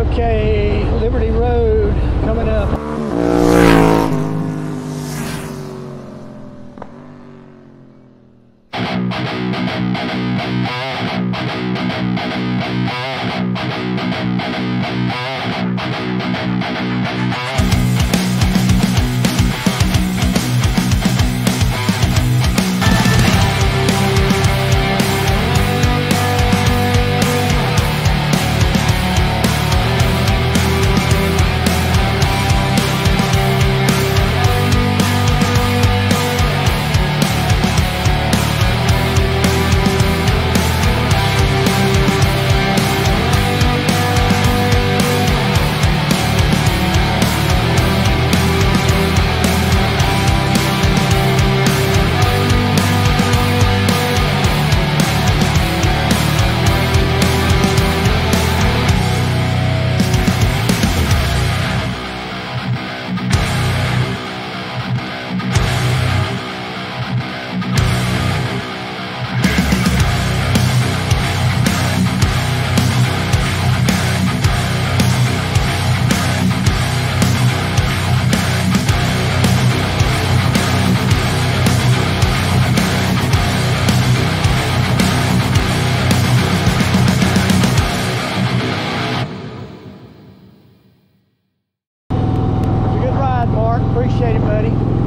Okay, Liberty Road coming up. Appreciate it, buddy.